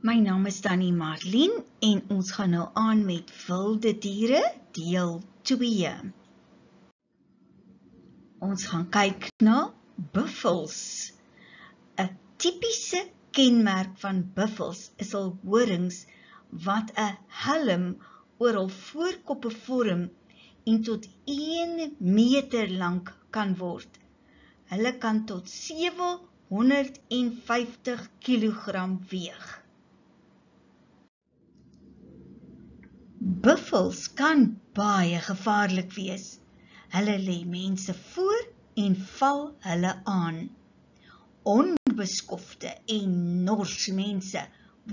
My naam is Tannie Marlien en ons gaan nou aan met wilde diere deel 2. Ons gaan kyk na buffels. 'n Tipiese kenmerk van buffels is al horings wat 'n helm oor hul voorkoppe vorm en tot 1 meter lank kan word. Hulle kan tot 750 kg weeg. Buffels kan baie gevaarlik wees. Hulle lê mense voor en val hulle aan. Onbeskofte en nors mense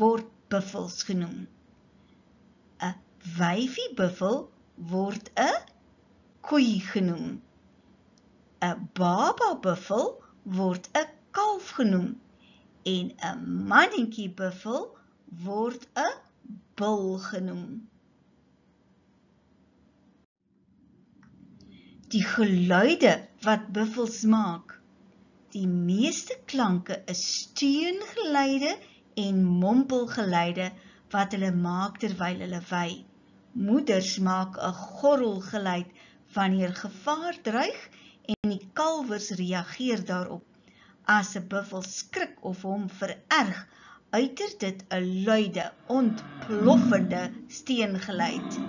word buffels genoem. 'n Wyfie buffel word 'n koei genoem. 'n Baba buffel word 'n kalf genoem en 'n mannetjie buffel word 'n bul genoem. Die geluide wat buffels maak. Die meeste klanke is steungeluide en mompelgeluide wat hulle maak terwyl hulle wy. Moeders maak 'n gorrelgeluid wanneer gevaar dreig en die kalwers reageer daarop. As 'n buffel skrik of hom vererg, uiter dit 'n luide, ontploffende steengeluid.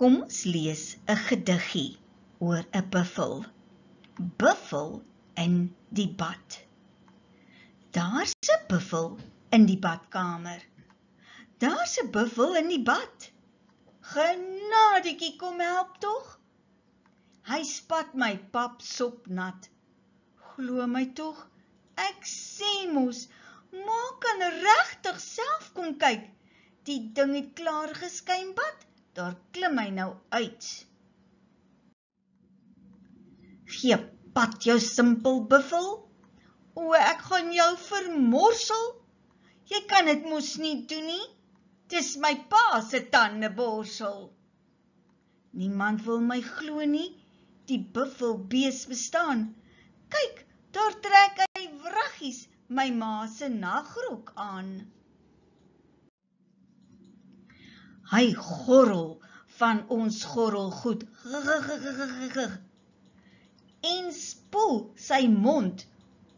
Kom ons lees 'n gediggie oor 'n buffel. Buffel in die bad. Daar's 'n buffel in die badkamer. Daar's 'n buffel in die bad. Genadetjie, kom help tog. Hy spat my pap sop nat. Glo my tog, ek sê mos, maak kan regtig self kom kyk. Die ding het klaar geskyn bad daar klim hy nou uit. Gee pad jou simpel buffel. O, ek gaan jou vermorsel. Jy kan dit mos nie doen nie. Dis my pa se tandeborsel. Niemand wil my glo nie. Die buffel bees bestaan. Kyk, daar trek hy wraggies my ma se nagrok aan. Hy gorrel van ons gorrelgoed. En spoel sy mond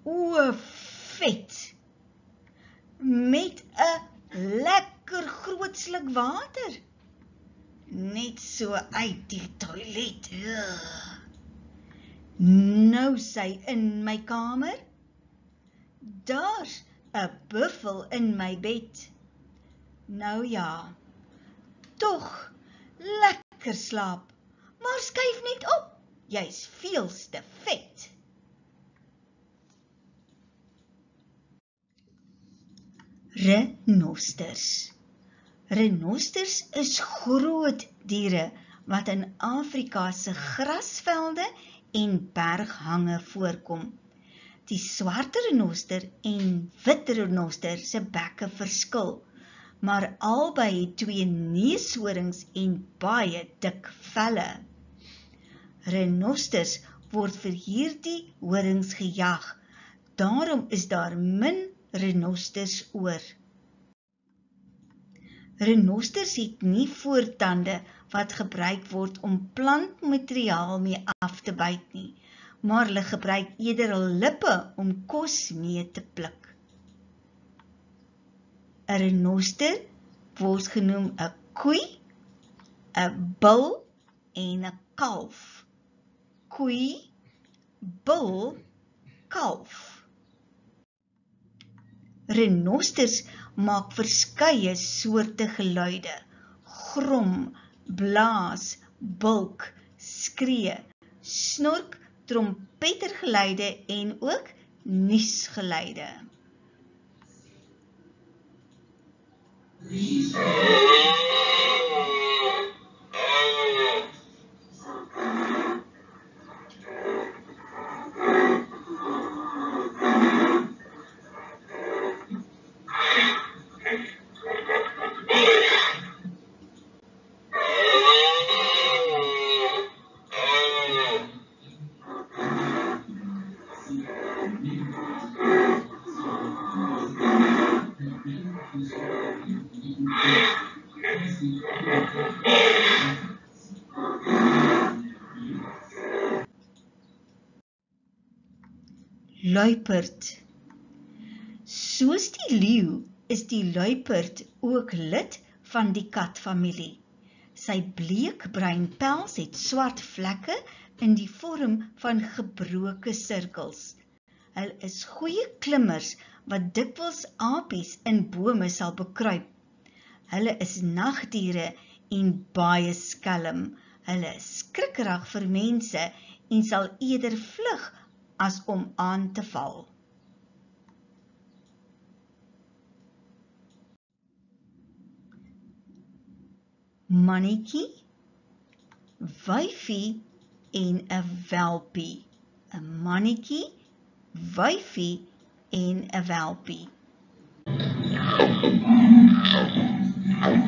o vet met 'n lekker groot sluk water net so uit die toilet. Nou sy in my kamer. Daar's 'n buffel in my bed. Nou ja tog lekker slaap. Maar skuif net op. Jy's veelste vet. Renosters. Renosters is groot diere wat in Afrika se grasvelde en berghange voorkom. Die swart renoster en wit renoster se bekke verskil maar albei het twee neeshorings en baie dik velle. Renosters word vir hierdie horings gejag. Daarom is daar min renosters oor. Renosters het nie voortande wat gebruik word om plantmateriaal mee af te byt nie, maar hulle gebruik eerder hul lippe om kos mee te pluk. 'n renoster word genoem 'n koei, 'n bul en 'n kalf. Koei, bul, kalf. Renosters maak verskeie soorte geluide. Grom, blaas, bulk, skree, snork, trompettergeluide en ook nuusgeluide. Cristo. Luiperd Soos die leeuw is die luiperd ook lid van die katfamilie. Sy bleekbruin pels het swart vlekke in die vorm van gebroke sirkels. Hulle is goeie klimmers wat dikwels apies in bome sal bekruip. Hulle is nagdiere en baie skelm. Hulle is skrikkerig vir mense en sal eerder vlug as om aan te val. Mannetjie, wyfie en 'n welpie. 'n Mannetjie, wyfie en 'n welpie. Wow.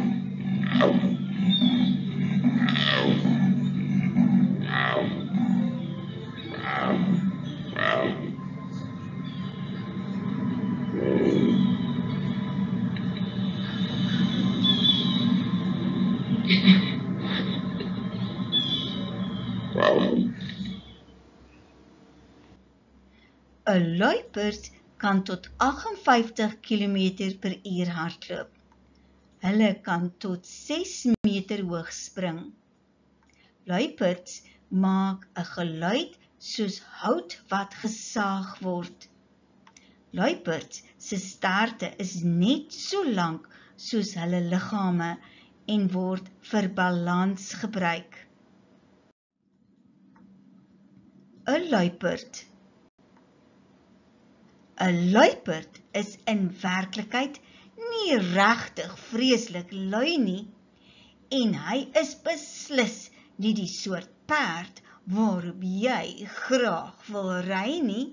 'n Luiperd kan tot 58 km per uur hardloop. Hulle kan tot 6 meter hoog spring. Luiperds maak 'n geluid soos hout wat gesaag word. Luiperds se sterte is net so lank soos hulle liggame en word vir balans gebruik. 'n luiperd. 'n Luiperd is in werklikheid nie regtig vreeslik lui nie en hy is beslis nie die soort perd waarop jy graag wil ry nie.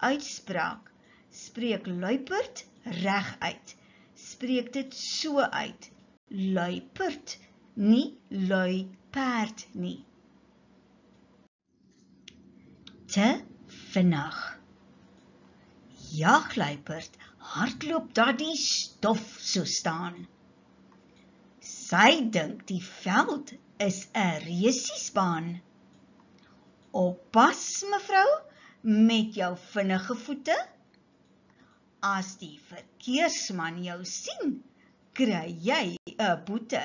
Uitspraak: Spreek luiperd reg uit. Spreek dit so uit: luiperd, nie lui perd nie te vinnig. Jagluiperd hardloop die stof so staan. Sy dink die veld is 'n resiesbaan. Oppas mevrou met jou vinnige voete. As die verkeersman jou sien, kry jy 'n boete.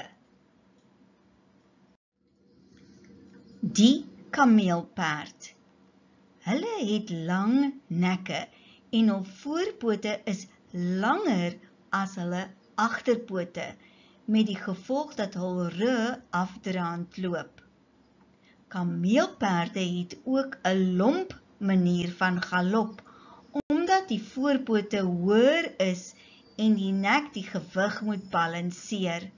Die kameelperd Hulle het lang nekke en hul voorpote is langer as hulle agterpote met die gevolg dat hul rug afdraand loop. Kameelperde het ook 'n lomp manier van galop omdat die voorpote hoër is en die nek die gewig moet balanseer.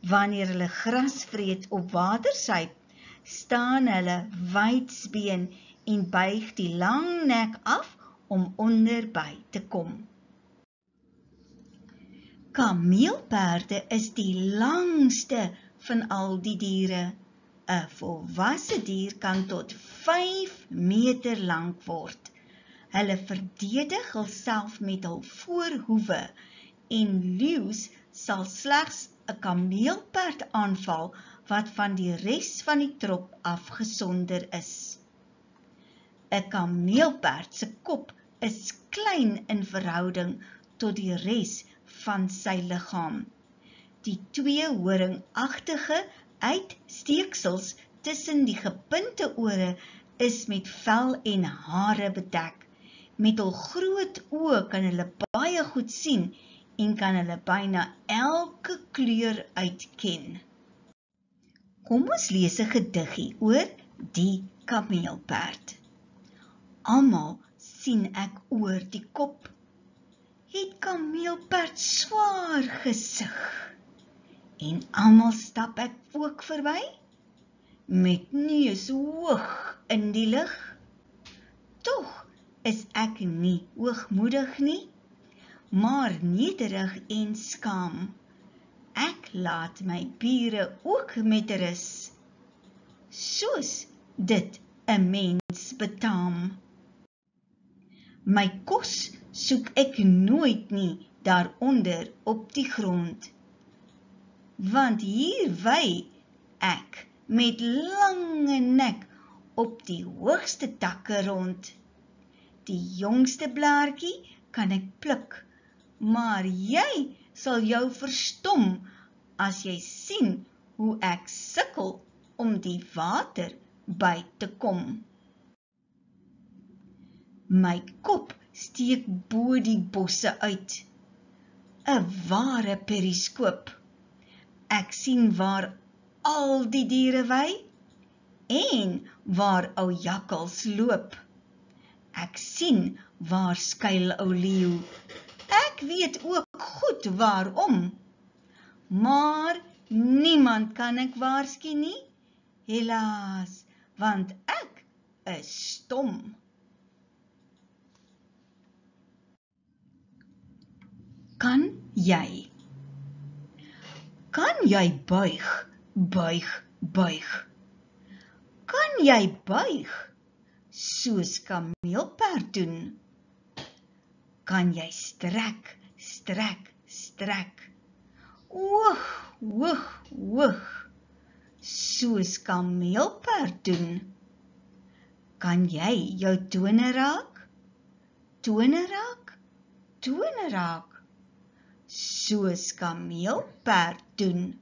Wanneer hulle gras vreet op watersyp, staan hulle wydsbeen en buig die lang nek af om onderby te kom. Kameelperde is die langste van al die diere. 'n Volwasse dier kan tot 5 meter lank word. Hulle verdedig hulself met hul voorhoewe en leeu's sal slegs 'n kameelperd aanval wat van die res van die trop afgesonder is. 'n kameelperd se kop is klein in verhouding tot die res van sy liggaam. Die twee horingagtige uitsteeksels tussen die gepunte ore is met vel en hare bedek Met hul groot oë kan hulle baie goed sien en kan hulle byna elke kleur uitken. Kom ons lees 'n gediggie oor die kameelperd. Almal sien ek oor die kop. Het kameelperd swaar gesig. En almal stap ek ook verby met neus hoog in die lug. Tog is ek nie hoogmoedig nie, maar nederig en skaam. Ek laat my bure ook met rus. Soos dit 'n mens betaam. My kos soek ek nooit nie daaronder op die grond. Want hier wy ek met lange nek op die hoogste takke rond. Die jongste blaartjie kan ek pluk, maar jy sal jou verstom as jy sien hoe ek sukkel om die water by te kom. My kop steek bo die bosse uit. 'n Ware periskoop. Ek sien waar al die diere wy en waar ou jakkals loop. Ek sien waar skuil ou leeu. Ek weet ook goed waarom. Maar niemand kan ek waarsku nie. Helaas, want ek is stom. Kan jy? Kan jy buig, buig, buig? Kan jy buig soos kameelperd doen? Kan jy strek, strek, strek? Oog, oog, oog. Soos kameelperd doen. Kan jy jou tone raak? Tone raak? Tone raak? Soos kameelperd doen.